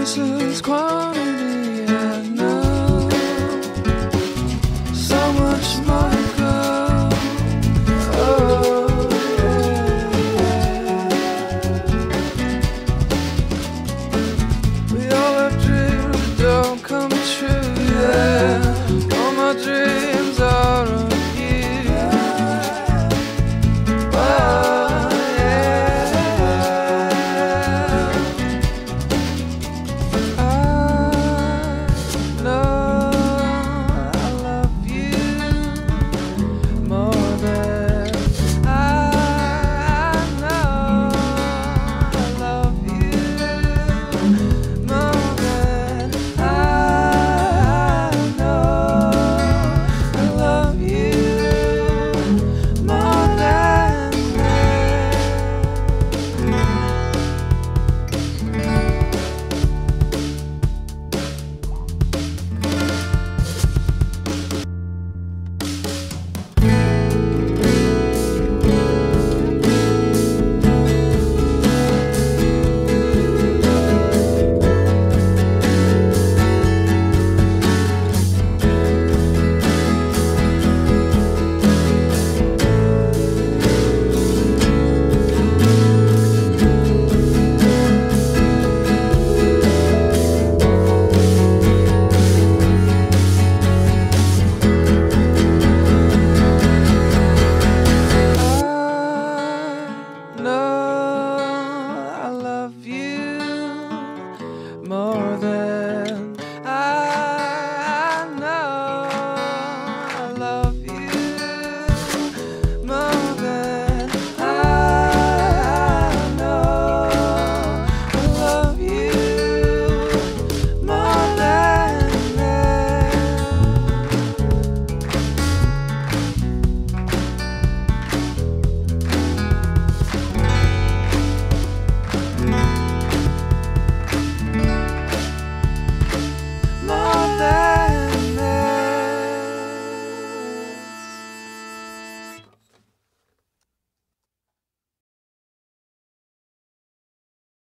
versus quantity.